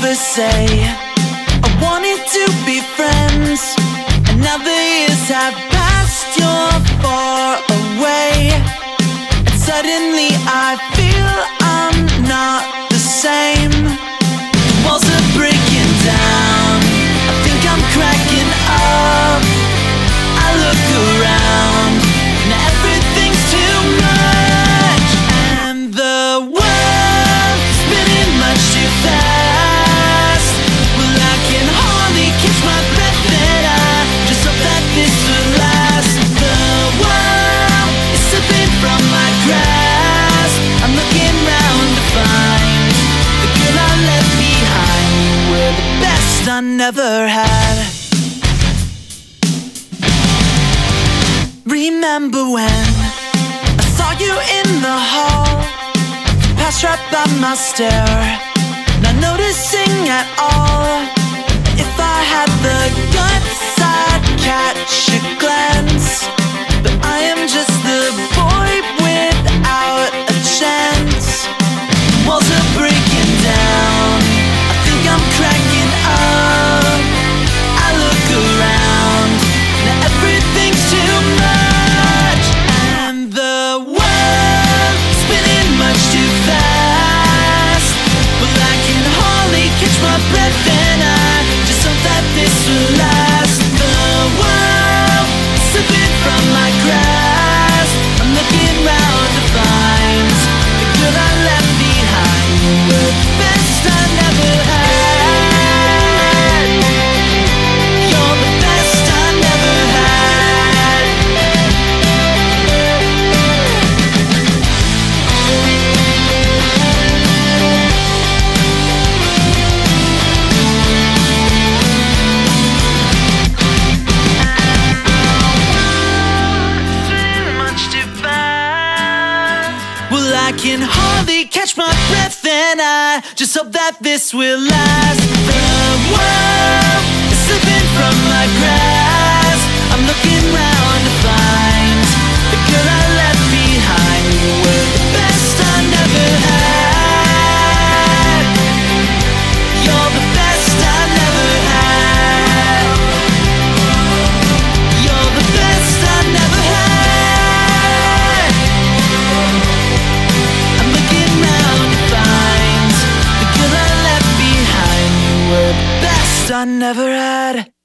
oversay I wanted to be friends. Another year cause I never had. Remember when I saw you in the hall, passed right by my stare, not noticing at all if I had the guts. everything I can hardly catch my breath and I just hope that this will last. The world is slipping from my grasp. I never had.